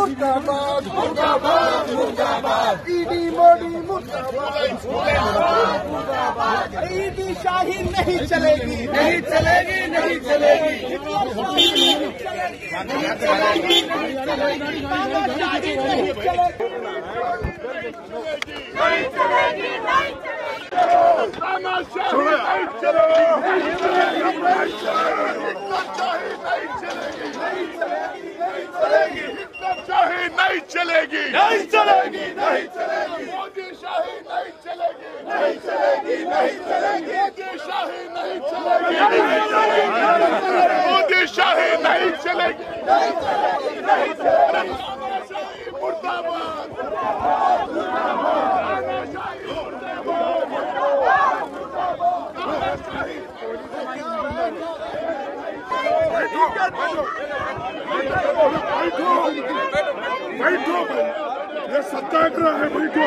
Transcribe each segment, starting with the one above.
مرداباد مرداباد مرداباد۔ عیدی موڈی مرداباد۔ عیدی شاہین نہیں چلے گی۔ نہیں چلے گی نہیں چلے گی۔ چلے شاہی نہیں چلے گی نہیں چلے گی نہیں چلے گی مودی شاہی نہیں چلے گی نہیں چلے گی نہیں چلے گی مودی شاہی نہیں چلے گی نہیں چلے گی مودی شاہی نہیں چلے گی نہیں چلے گی نہیں چلے گی Oh, my God. સત્યાગ્રહ મીઠો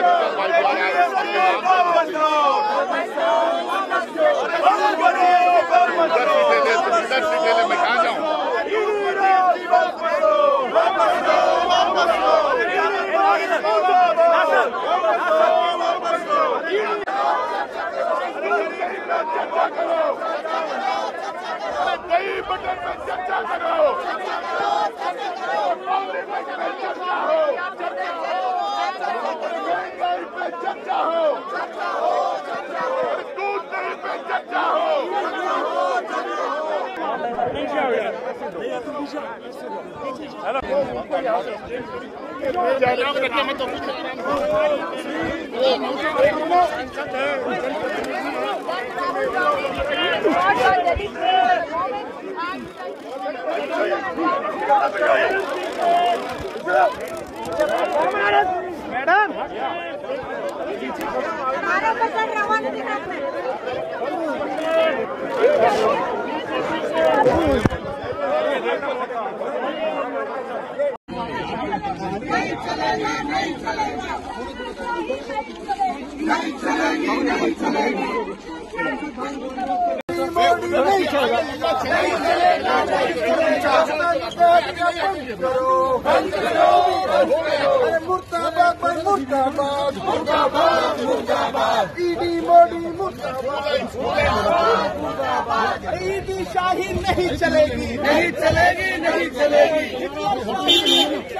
Palestine! Palestine! Palestine! Hello. Murtabad, Murtabad, Murtabad, Murtabad, Murtabad, Murtabad, Murtabad, Murtabad, Murtabad, Murtabad, Murtabad, Murtabad, Murtabad, Murtabad, Murtabad, Murtabad,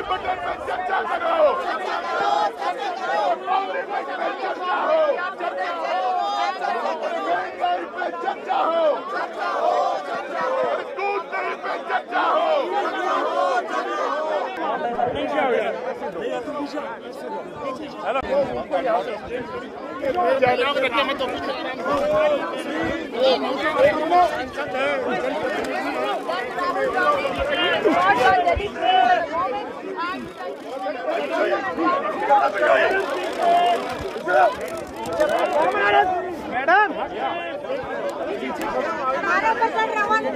بجلی بٹن پہ چرچا کرو چرچا کرو میڈم ہمارے بس روانہ